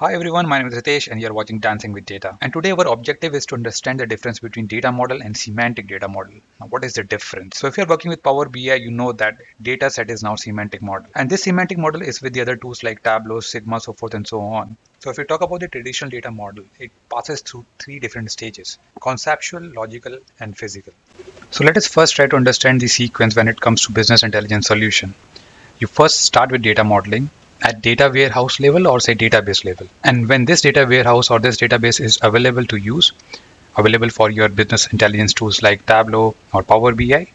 Hi everyone, my name is Ritesh and you're watching Dancing with Data. And today our objective is to understand the difference between data model and semantic data model. Now what is the difference? So if you're working with Power BI, you know that data set is now semantic model. And this semantic model is with the other tools like Tableau, Sigma, so forth and so on. So if we talk about the traditional data model, it passes through three different stages, conceptual, logical, and physical. So let us first try to understand the sequence when it comes to business intelligence solution. You first start with data modeling at data warehouse level or say database level. And when this data warehouse or this database is available to use, available for your business intelligence tools like Tableau or Power BI,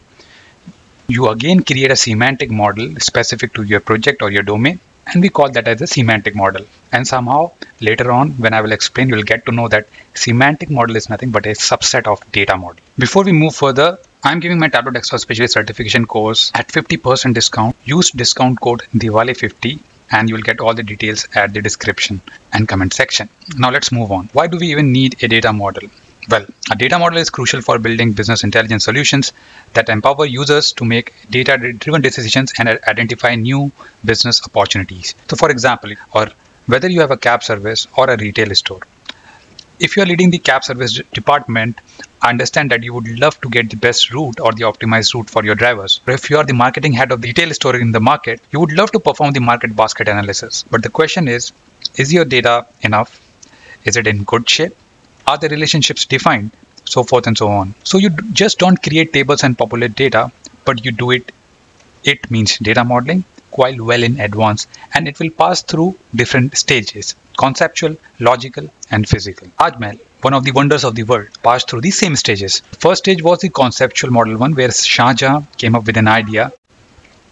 you again create a semantic model specific to your project or your domain and we call that as a semantic model and somehow later on when i will explain you'll get to know that semantic model is nothing but a subset of data model before we move further i'm giving my tableau desktop specialist certification course at 50% discount use discount code diwali50 and you'll get all the details at the description and comment section. Now let's move on. Why do we even need a data model? Well, a data model is crucial for building business intelligence solutions that empower users to make data driven decisions and identify new business opportunities. So, for example, or whether you have a cab service or a retail store, if you are leading the cab service department, I understand that you would love to get the best route or the optimized route for your drivers. Or if you are the marketing head of the retail store in the market, you would love to perform the market basket analysis. But the question is, is your data enough? Is it in good shape? Are the relationships defined? So forth and so on. So you just don't create tables and populate data, but you do it. It means data modeling quite well in advance and it will pass through different stages conceptual, logical, and physical. Taj Mahal, one of the wonders of the world, passed through the same stages. First stage was the conceptual model one where Shah came up with an idea.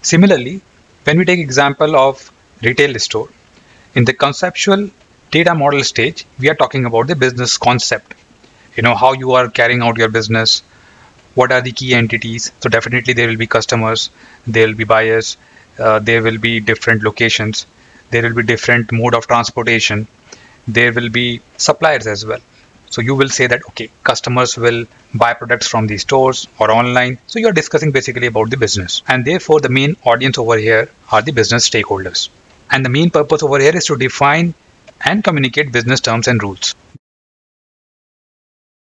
Similarly, when we take example of retail store, in the conceptual data model stage, we are talking about the business concept. You know, how you are carrying out your business, what are the key entities. So definitely there will be customers, there will be buyers, uh, there will be different locations. There will be different mode of transportation. There will be suppliers as well. So you will say that okay customers will buy products from these stores or online. So you're discussing basically about the business. And therefore the main audience over here are the business stakeholders. And the main purpose over here is to define and communicate business terms and rules.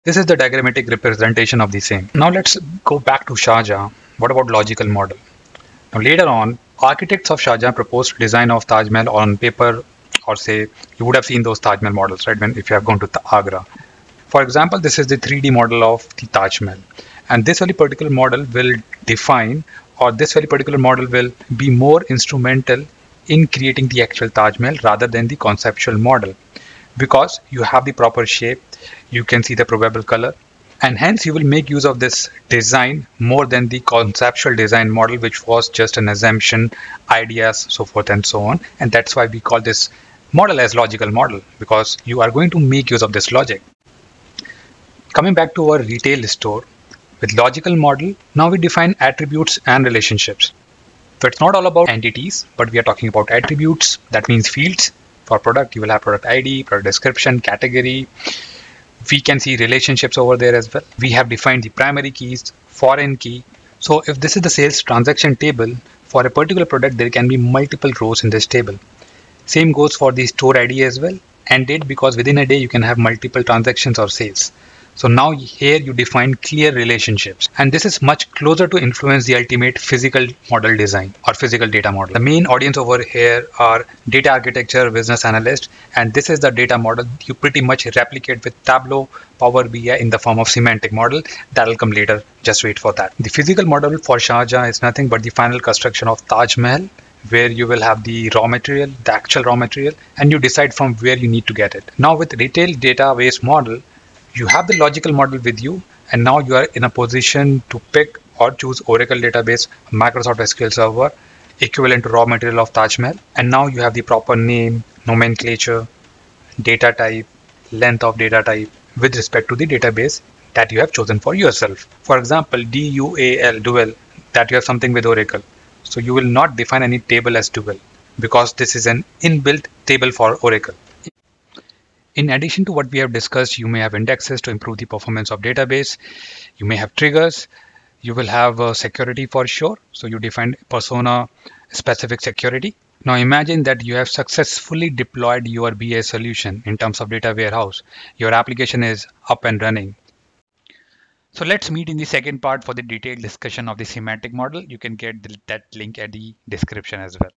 This is the diagrammatic representation of the same. Now let's go back to Shah Jahan what about logical model? Now later on architects of Shah Jahan proposed design of Taj Mahal on paper or say you would have seen those Taj Mahal models right when if you have gone to Agra. For example this is the 3d model of the Taj Mahal. And this very particular model will define or this very particular model will be more instrumental in creating the actual Taj Mahal rather than the conceptual model. Because you have the proper shape you can see the probable color and hence you will make use of this design more than the conceptual design model which was just an assumption ideas so forth and so on. And that's why we call this model as logical model because you are going to make use of this logic. Coming back to our retail store with logical model now we define attributes and relationships. So it's not all about entities but we are talking about attributes. That means fields. For product you will have product id product description category we can see relationships over there as well. We have defined the primary keys, foreign key. So if this is the sales transaction table, for a particular product, there can be multiple rows in this table. Same goes for the store ID as well and date because within a day you can have multiple transactions or sales. So now here you define clear relationships and this is much closer to influence the ultimate physical model design or physical data model. The main audience over here are data architecture, business analyst and this is the data model you pretty much replicate with Tableau, Power BI in the form of semantic model. That'll come later, just wait for that. The physical model for Shah Jahan is nothing but the final construction of Taj Mahal where you will have the raw material, the actual raw material, and you decide from where you need to get it. Now with retail database model, you have the logical model with you and now you are in a position to pick or choose Oracle database, Microsoft SQL Server, equivalent to raw material of Taj Mahal. And now you have the proper name, nomenclature, data type, length of data type with respect to the database that you have chosen for yourself. For example, DUAL, dual, that you have something with Oracle. So you will not define any table as dual because this is an inbuilt table for Oracle. In addition to what we have discussed, you may have indexes to improve the performance of database. You may have triggers. You will have uh, security for sure. So you define persona specific security Now imagine that you have successfully deployed your BA solution in terms of data warehouse. Your application is up and running. So let's meet in the second part for the detailed discussion of the semantic model. You can get that link at the description as well.